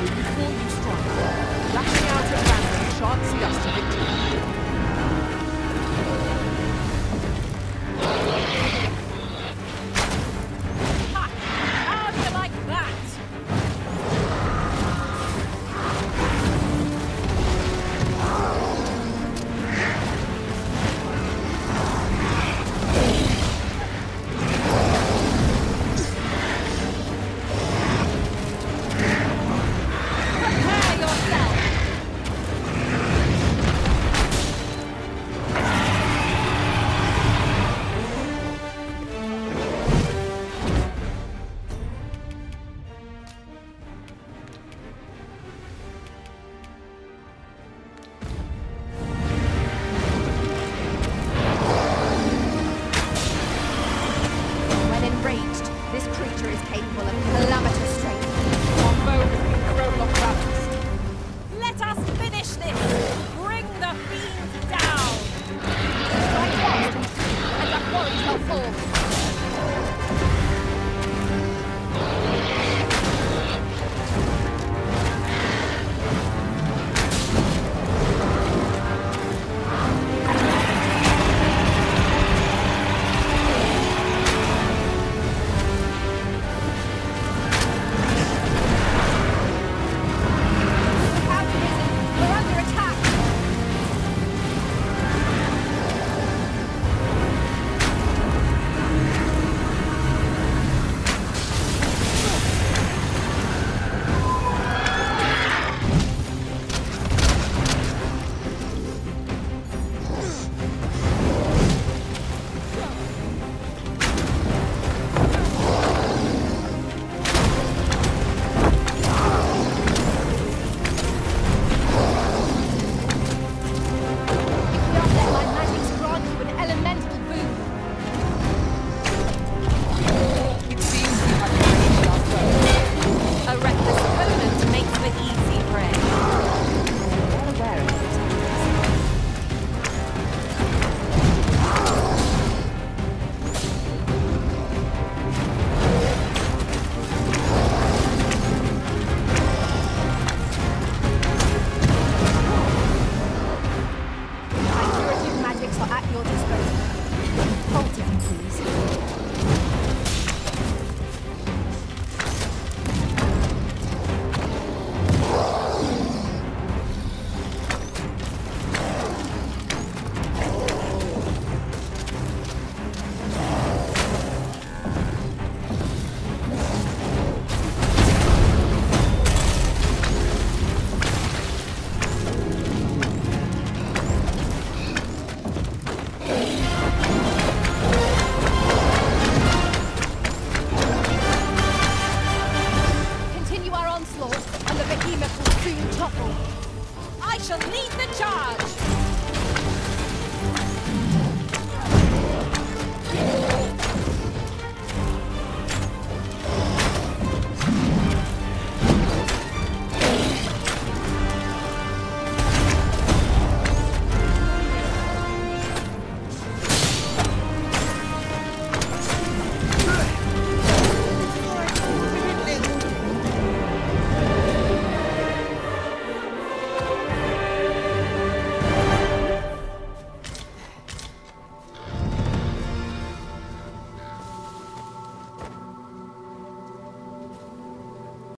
Before you strike.